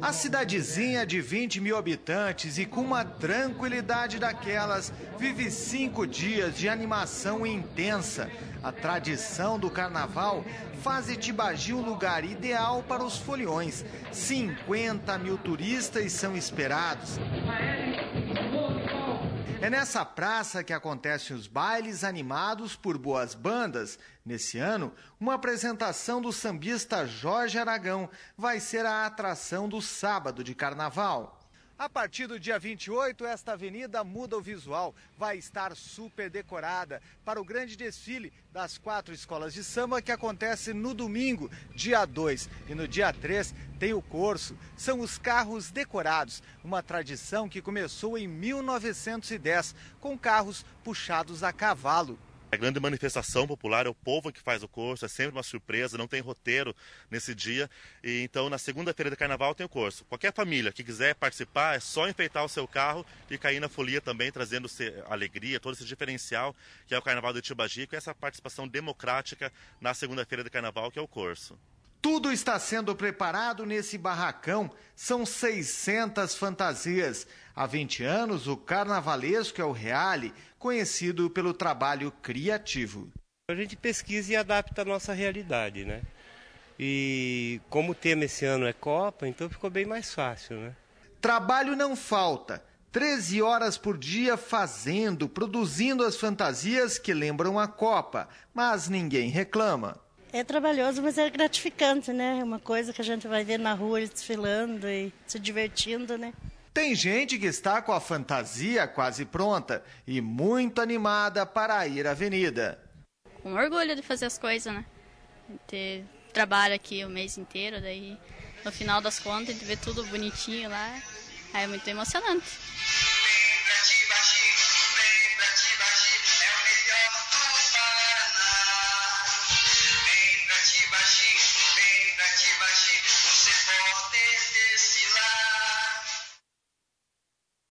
A cidadezinha de 20 mil habitantes e com uma tranquilidade daquelas, vive cinco dias de animação intensa. A tradição do carnaval faz Itibagi um lugar ideal para os foliões. 50 mil turistas são esperados. É nessa praça que acontecem os bailes animados por boas bandas. Nesse ano, uma apresentação do sambista Jorge Aragão vai ser a atração do sábado de carnaval. A partir do dia 28, esta avenida muda o visual. Vai estar super decorada para o grande desfile das quatro escolas de samba que acontece no domingo, dia 2. E no dia 3 tem o corso. São os carros decorados, uma tradição que começou em 1910, com carros puxados a cavalo. A grande manifestação popular é o povo que faz o curso, é sempre uma surpresa, não tem roteiro nesse dia. E então, na segunda-feira de carnaval tem o curso. Qualquer família que quiser participar, é só enfeitar o seu carro e cair na folia também, trazendo alegria, todo esse diferencial que é o carnaval do Itibagi, com essa participação democrática na segunda-feira de carnaval, que é o curso. Tudo está sendo preparado nesse barracão. São 600 fantasias. Há 20 anos, o carnavalesco é o Reale, conhecido pelo trabalho criativo. A gente pesquisa e adapta a nossa realidade, né? E como o tema esse ano é Copa, então ficou bem mais fácil, né? Trabalho não falta. 13 horas por dia fazendo, produzindo as fantasias que lembram a Copa, mas ninguém reclama. É trabalhoso, mas é gratificante, né? É uma coisa que a gente vai ver na rua desfilando e se divertindo, né? Tem gente que está com a fantasia quase pronta e muito animada para ir à avenida. Com orgulho de fazer as coisas, né? Ter trabalho aqui o mês inteiro, daí no final das contas a gente vê tudo bonitinho lá. Aí é muito emocionante. Magie, você